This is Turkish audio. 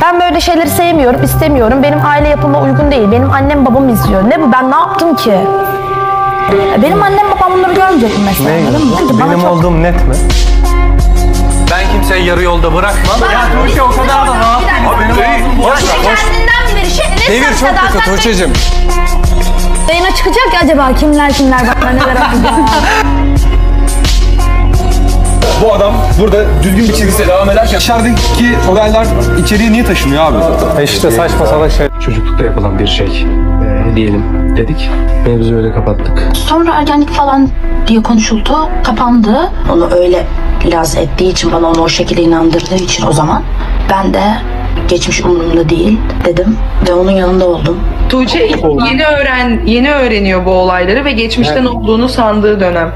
Ben böyle şeyleri sevmiyorum, istemiyorum. Benim aile yapıma uygun değil. Benim annem babam izliyor. Ne bu? Ben ne yaptım ki? Benim annem babam bunları görmeyecek mi mesela? Ne? anladın mı? Bana Benim çok- olduğum net mi? Ben kimseyi yarı yolda bırakmam. Ya Tuğçe o kadar da rahat değil. Benim ağzım boş. Kendinden beri şey, ne Devir çok kötü Tuğçe'cim. Yayına çıkacak ya acaba kimler kimler bana neler atacak. Bu adam burada düzgün bir çizgisiyle devam ederken dışarıdaki olaylar içeriye niye taşınıyor abi? E İşte saçma salak şey. çocuklukta yapılan bir şey e, diyelim dedik. Mevzu öyle kapattık. Sonra ergenlik falan diye konuşuldu, kapandı. Onu öyle biraz ettiği için, bana onu o şekilde inandırdığı için o zaman ben de geçmiş umurumda değil dedim ve onun yanında oldum. Tuğçe yeni öğren yeni öğreniyor bu olayları ve geçmişten olduğunu sandığı dönem.